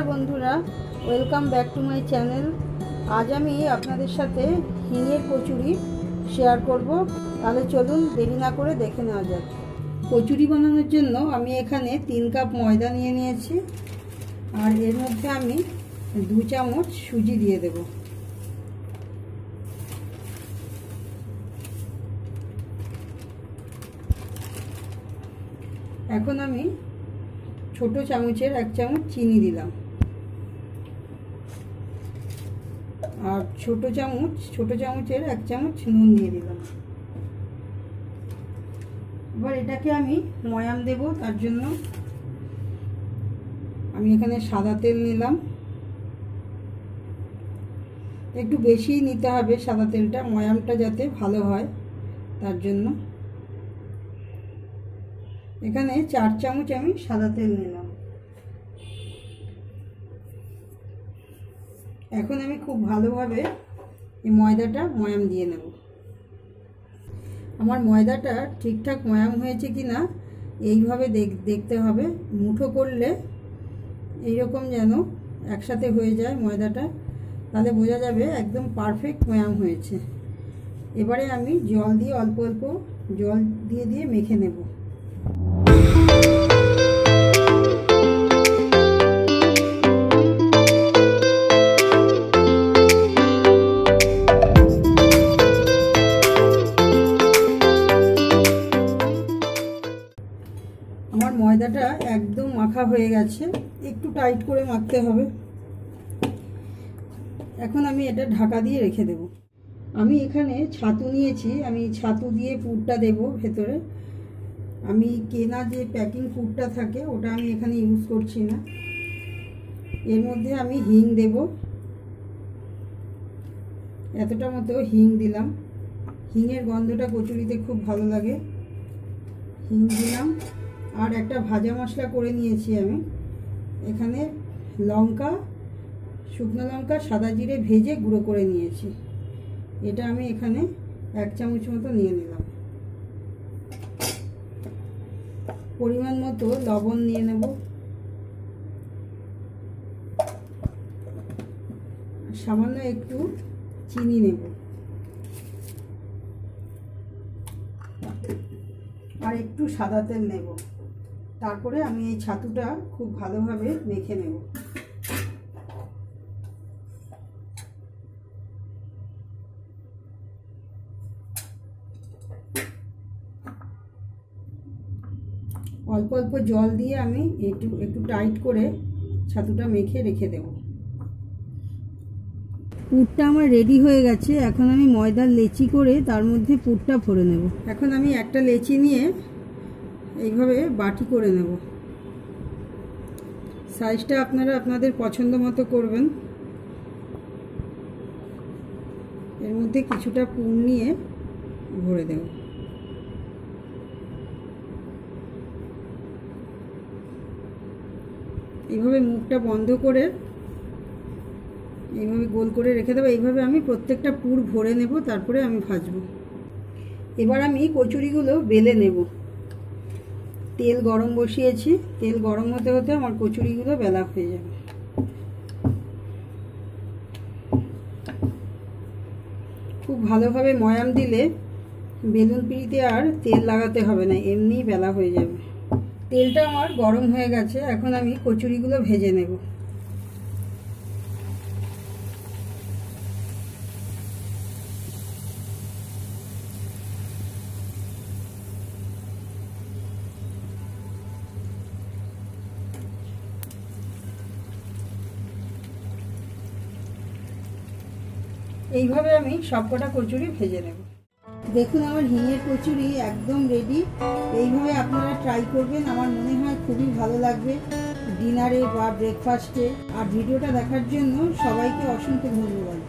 নমস্কার বন্ধুরা welcome back to my channel আজ আমি আপনাদের সাথে হিঙের কচুরি শেয়ার করব। তাহলে চলুন দেরি না করে দেখে নেওয়া যাক। কচুরি বানানোর জন্য আমি এখানে তিন কাপ ময়দা নিয়ে নিয়েছি। আর এর মধ্যে আমি দু চামচ সুজি দিয়ে দেব। এখন আমি ছোট চামচের এক চামচ চিনি দিলাম। আর ছোট চামচ, ছোট চামচের এক চামচ নুন দিয়ে দিলাম। এবার এটাকে আমি ময়াম দেব, তার জন্য আমি এখানে সাদা তেল নিলাম। একটু বেশি নিতে হবে সাদা তেলটা, ময়ামটা যাতে ভালো হয়, তার জন্য। এখানে চার চামচ আমি সাদা তেল নিলাম। এখন আমি খুব ভালোভাবে এই ময়দাটা ময়াম দিয়ে নেব। আমার ময়দাটা ঠিকঠাক ময়াম হয়েছে কি না এইভাবে দেখতে হবে। মুঠো করলে এইরকম যেন একসাথে হয়ে যায় ময়দাটা, তাহলে বোঝা যাবে একদম পারফেক্ট ময়াম হয়েছে। এবারে আমি জল দিয়ে অল্প অল্প জল দিয়ে দিয়ে মেখে নেব। ময়দাটা একদম মাখা হয়ে গেছে। একটু টাইট করে মাখতে হবে। এখন আমি এটা ঢাকা দিয়ে রেখে দেব। আমি এখানে ছাতু নিয়েছি। আমি ছাতু দিয়ে পুরটা দেব ভেতরে। আমি কেনা যে প্যাকিং ফুডটা থাকে, ওটা আমি এখানে ইউজ করছি না। এর মধ্যে আমি হিং দেব। এতটা মতো হিং দিলাম। হিঙের গন্ধটা কচুরিতে খুব ভালো লাগে। হিং দিলাম। আর একটা ভাজা মশলা করে নিয়েছি আমি। এখানে লঙ্কা, শুকনো লঙ্কা, সাদা জিরে ভেজে গুঁড়ো করে নিয়েছি। এটা আমি এখানে এক চামচ মতো নিয়ে নিলাম। পরিমাণ মতো লবণ নিয়ে নেব। সামান্য একটু চিনি নেব। আর একটু সাদা তেল নেব। তারপরে আমি এই ছাতুটা খুব ভালোভাবে মেখে নেব। অল্প অল্প জল দিয়ে আমি একটু একটু টাইট করে ছাতুটা মেখে রেখে দেব। পুরটা আমার রেডি হয়ে গেছে, এখন আমি ময়দার লেচি করে তার মধ্যে পুরটা ভরে নেব। এখন আমি একটা লেচি নিয়ে এইভাবে বাটি করে নেব সাইজটা আপনারা আপনাদের পছন্দ মতো করবেন। এর মধ্যে কিছুটা পুর নিয়ে ভরে দেব। এইভাবে মুখটা বন্ধ করে এইভাবে গোল করে রেখে দেবো। এইভাবে আমি প্রত্যেকটা পুর ভরে নেব, তারপরে আমি ভাজবো। এবার আমি কচুরিগুলো বেলে নেব। তেল গরম বসিয়েছি, তেল গরম হতে হতে আমার কচুরিগুলো বেলা হয়ে যাবে। খুব ভালোভাবে ময়াম দিলে বেলুন পিড়িতে আর তেল লাগাতে হবে না, এমনিই বেলা হয়ে যাবে। তেলটা আমার গরম হয়ে গেছে, এখন আমি কচুরিগুলো ভেজে নেব। এইভাবে আমি সবকটা কচুরি ভেজে নেব। দেখুন আমার হিঙের কচুরি একদম রেডি এইভাবে আপনারা ট্রাই করবেন, আমার মনে হয় খুবই ভালো লাগবে ডিনারে বা ব্রেকফাস্টে আর ভিডিওটা দেখার জন্য সবাইকে অসংখ্য ধন্যবাদ।